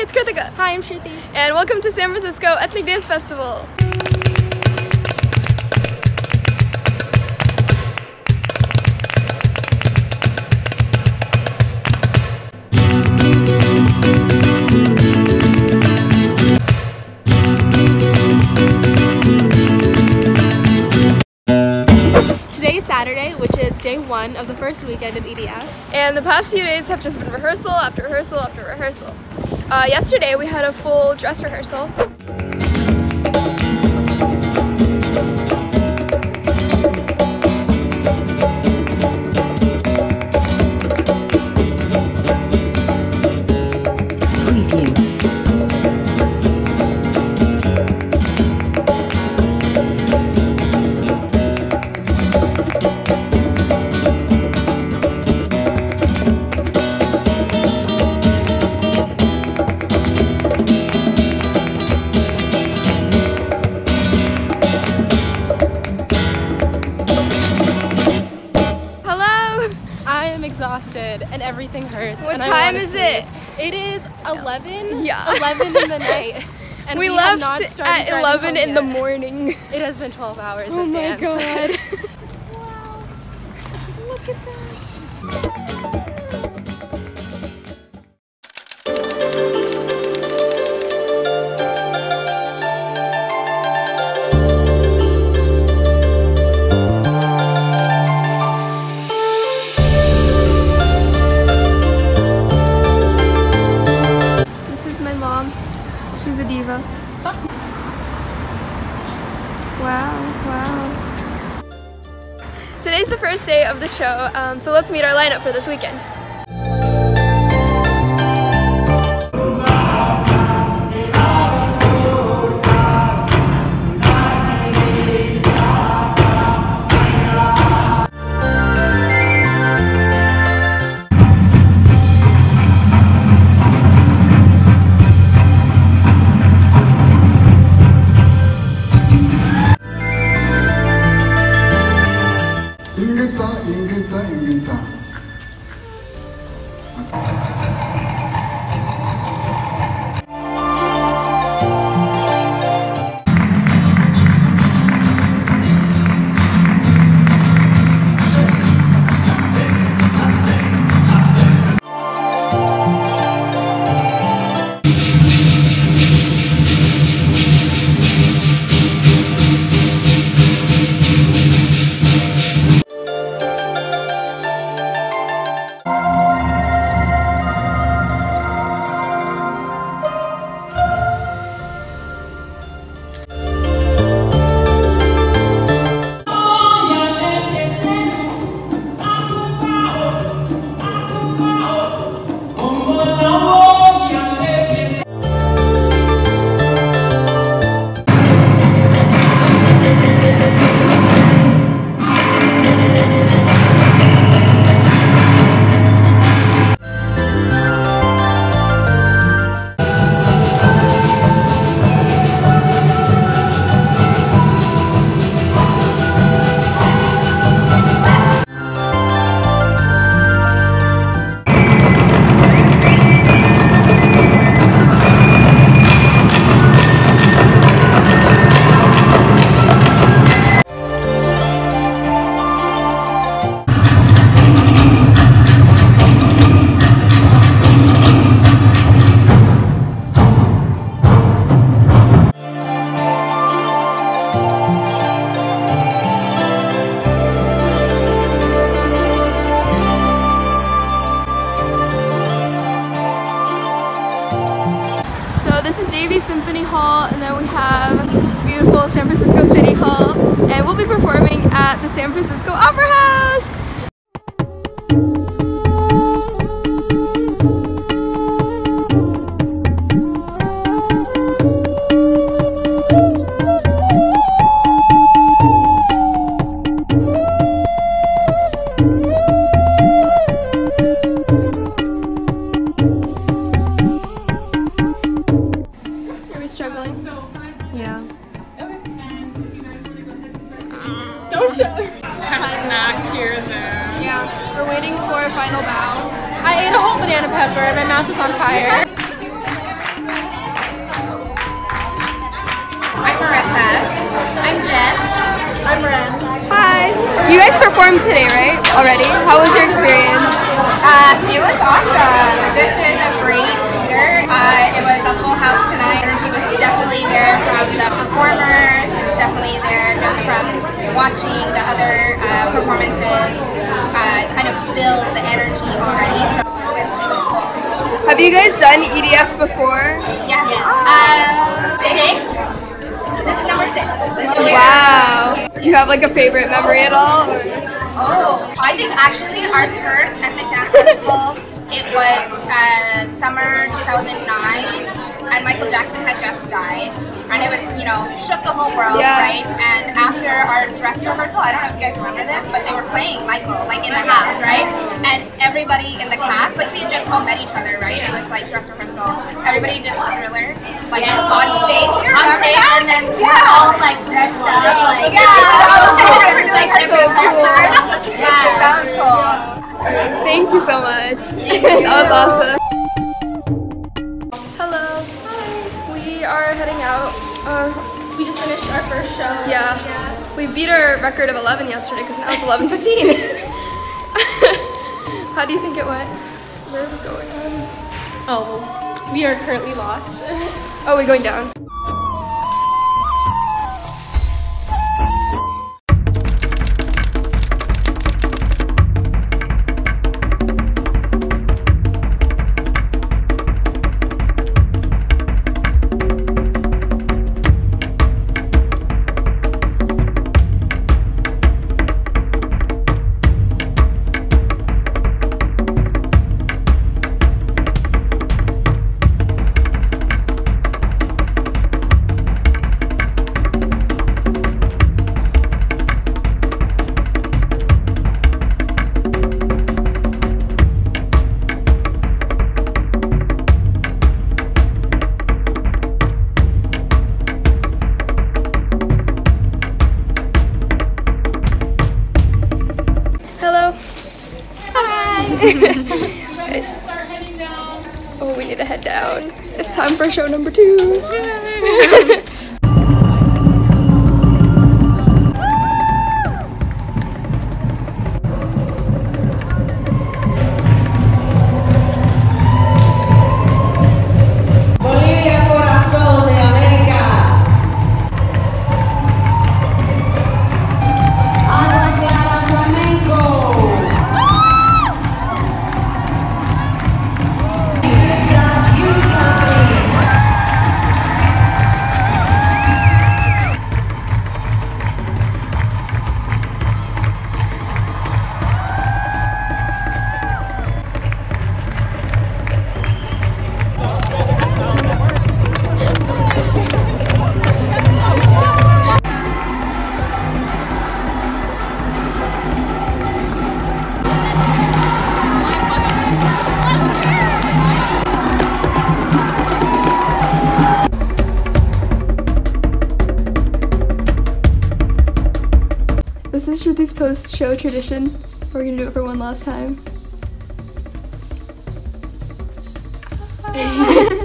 it's Kritika. Hi, I'm Shruti. And welcome to San Francisco Ethnic Dance Festival. Today is Saturday, which is day one of the first weekend of EDF. And the past few days have just been rehearsal after rehearsal after rehearsal. Uh, yesterday we had a full dress rehearsal. Everything hurts. What time is it? It is 11. Yeah. 11 in the night. And we, we, left at 11 home in the morning. It has been 12 hours Oh of my dance. god. wow. Look at that. Today's the first day of the show, um, so let's meet our lineup for this weekend. Symphony Hall, and then we have beautiful San Francisco City Hall, and we'll be performing at the San Francisco Opera House! mouth is on fire. I'm Marissa. I'm Jen. I'm Ren. Hi. You guys performed today, right? Already? How was your experience? Uh, it was awesome. This is a great theater. Uh, it was a full house tonight. Energy was definitely there from the performers. It was definitely there just from watching the other uh, performances. Uh, kind of build the energy already. So have you guys done EDF before? Yes. Uh, six. This is number six. Is Wow. Do you have like a favorite memory at all? or- Oh, I think actually our first ethnic dance festival, it was uh, summer 2009, and Michael Jackson had just died, and it was, you know, shook the whole world, Yeah. right? And after our dress rehearsal, I don't know if you guys remember this, but they were playing Michael, like in the house, right? And everybody in the class, like we had just all met each other, right? It was like dress rehearsal. Everybody did Thriller, like on stage. Do you remember that? And then yeah. all like dressed up, like yeah, we were doing our favorite pictures. Yeah, that was cool. Thank you so much. that was awesome. We just finished our first show. yeah. We beat our record of 11 yesterday because now it's 11:15. How do you think it went? Where are we going? Oh, we are currently lost. Oh, we're going down. oh, we need to head down. It's time for show number two. post-show tradition. We're gonna do it for one last time.